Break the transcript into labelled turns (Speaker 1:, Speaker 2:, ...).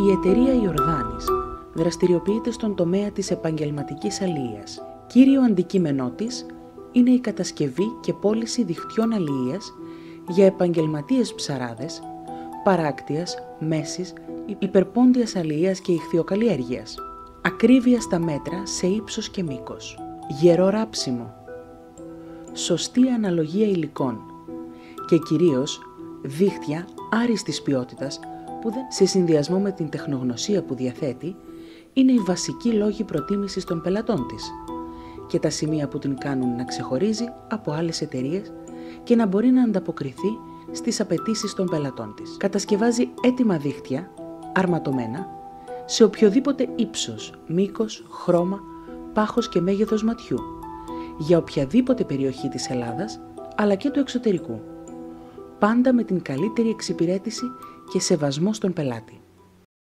Speaker 1: Η εταιρεία Ιορδάνης δραστηριοποιείται στον τομέα της επαγγελματικής αλίας. Κύριο αντικείμενό της είναι η κατασκευή και πώληση δικτυών αλίας για επαγγελματίες ψαράδες, παράκτειας, μέσης, υπερπόντιας αλίας και ηχθειοκαλλιέργειας. Ακρίβεια στα μέτρα σε ύψος και μήκος. Γερό ράψιμο. Σωστή αναλογία υλικών. Και κυρίως δίχτυα άριστης ποιότητας που δεν, σε συνδυασμό με την τεχνογνωσία που διαθέτει, είναι οι βασικοί λόγοι προτίμησης των πελατών της και τα σημεία που την κάνουν να ξεχωρίζει από άλλες εταιρείες και να μπορεί να ανταποκριθεί στις απαιτήσεις των πελατών της. Κατασκευάζει έτοιμα δίχτυα, αρματωμένα, σε οποιοδήποτε ύψος, μήκος, χρώμα, πάχος και μέγεθος ματιού, για οποιαδήποτε περιοχή της Ελλάδας, αλλά και του εξωτερικού. Πάντα με την καλύτερη εξυπηρέτηση και σεβασμό στον πελάτη.